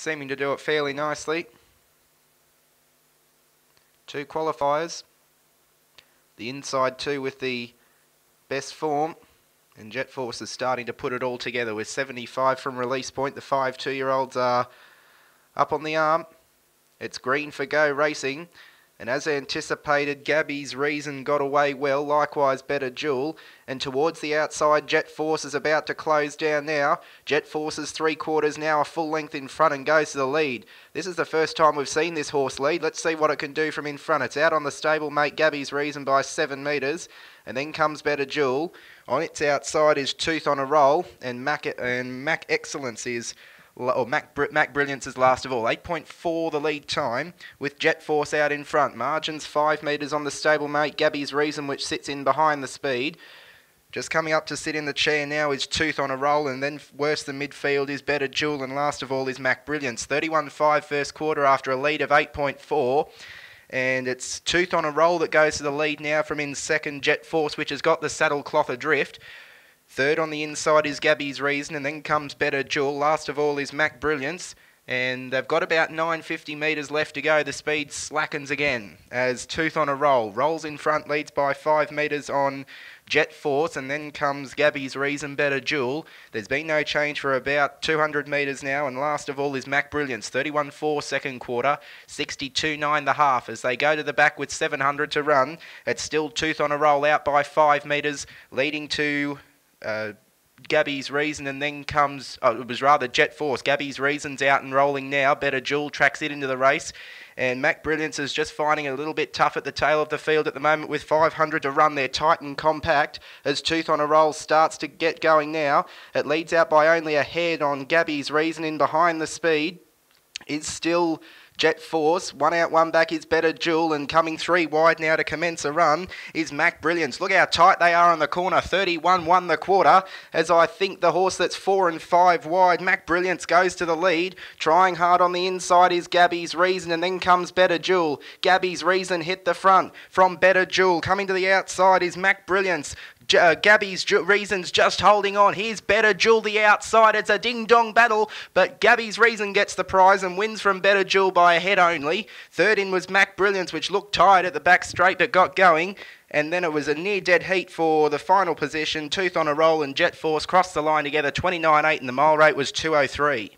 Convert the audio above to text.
seeming to do it fairly nicely. Two qualifiers. The inside two with the best form. And Jet Force is starting to put it all together with 75 from release point. The five two-year-olds are up on the arm. It's green for go racing. And as anticipated, Gabby's Reason got away well, likewise Better Jewel. And towards the outside, Jet Force is about to close down now. Jet Force's three quarters now a full length in front and goes to the lead. This is the first time we've seen this horse lead. Let's see what it can do from in front. It's out on the stable mate Gabby's Reason by seven metres. And then comes Better Jewel. On its outside is Tooth on a Roll. And Mac, and Mac Excellence is or Mac, Mac Brilliance is last of all. 8.4 the lead time with Jet Force out in front. Margins 5 metres on the stablemate. Gabby's Reason, which sits in behind the speed. Just coming up to sit in the chair now is Tooth on a roll, and then worse than midfield is Better Jewel, and last of all is Mac Brilliance. 31.5 first quarter after a lead of 8.4. And it's Tooth on a roll that goes to the lead now from in second Jet Force, which has got the saddle cloth adrift. Third on the inside is Gabby's Reason, and then comes Better Jewel. Last of all is Mac Brilliance. And they've got about 950 metres left to go. The speed slackens again as Tooth on a roll. Rolls in front, leads by 5 metres on Jet Force, and then comes Gabby's Reason Better Jewel. There's been no change for about 200 metres now, and last of all is Mac Brilliance. 31.4 second quarter, 62.9 the half. As they go to the back with 700 to run, it's still Tooth on a roll out by 5 metres, leading to uh, Gabby's Reason, and then comes, oh, it was rather Jet Force. Gabby's Reason's out and rolling now. Better Jewel tracks it into the race. And Mac Brilliance is just finding it a little bit tough at the tail of the field at the moment with 500 to run. They're tight and compact as Tooth on a Roll starts to get going now. It leads out by only a head on Gabby's Reason in behind the speed. It's still Jet Force, one out, one back is Better Jewel, and coming three wide now to commence a run is Mac Brilliance. Look how tight they are on the corner. 31 1 the quarter, as I think the horse that's four and five wide, Mac Brilliance, goes to the lead. Trying hard on the inside is Gabby's Reason, and then comes Better Jewel. Gabby's Reason hit the front from Better Jewel. Coming to the outside is Mac Brilliance uh, Gabby's reasons just holding on. Here's Better Jewel the outside. It's a ding dong battle, but Gabby's reason gets the prize and wins from Better Jewel by a head only. Third in was Mac Brilliance, which looked tired at the back straight but got going. And then it was a near dead heat for the final position. Tooth on a roll and Jet Force crossed the line together 29 8, and the mile rate was 203.